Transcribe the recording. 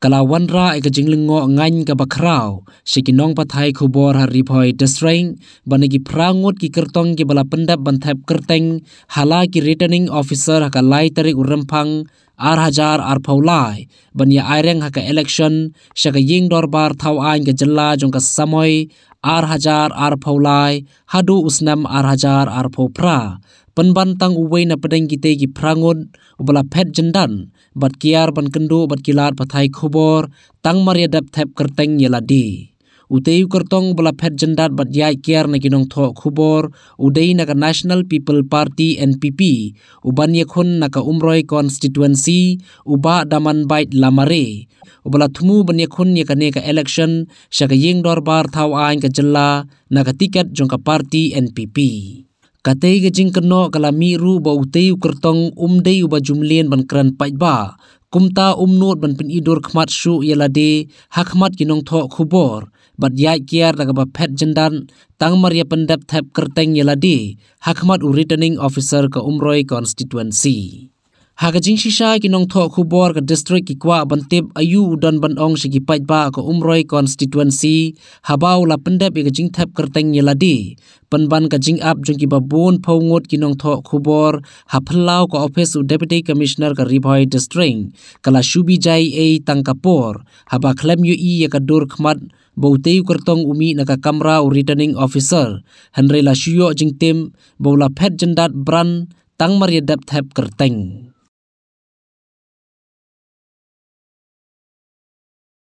kala wanra e ka jinglingo ngain ka bakrao. Shikinong pathai khubor har ripoi distreng banagi prangut ki kertong ki bala pendap banthap kerteng. Hala ki returning officer ka lai tarik urampang ar hajar ar paulai banya aireng haka election. Shaka ying dorbar thau ain ka jalla jong ka samoy ar hajar ar paulai hadu usnam ar hajar ar popra penbantang uwei na pedeng kite ki prangut ubala pet jendan bat kiar ban kendo bat kilat pathai khubor tang maria dap thep kerteng yeladi uteu kertong bala phet jendat bat yai kiar na kinong tho khubor udei na national people party npp uban ye khun na ka umroi constituency uba daman bait lamare. Ubala thumu ban ye khun ye ka ne ka election shaka ying dor bar thau ain ka jilla na ka ticket jong ka party npp Katai ke jing keno kala mi ru ba utei kertong um dei uba jumlien ban kran pai ba. Kumta um not ban pin idur khmat shu yala de hakmat kinong tho khubor. Bat yai kiar daga ba phet jendan tang maria pendap thap kerteng yala de. Hakmat u returning officer ka umroi constituency Hagajing shisha ki nong tho khubor ka district ki kwa bantip ayu udan ban ong shi ki pait ba ko umroi constituency. Habau la pendep ki jing thap kerteng yeladi penban ka jing up jong ki babun phongot ki nong tho khubor. Haplau ko office deputy commissioner ka ribhoi district. Kala shubi jai a tangkapor haba klem yu i ka dur khmat. Ka kamera u returning officer. Henry la shuyo jing tim baula pet jendat bran. Tang maria dap thap kerteng